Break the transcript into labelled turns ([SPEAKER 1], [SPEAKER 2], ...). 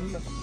[SPEAKER 1] que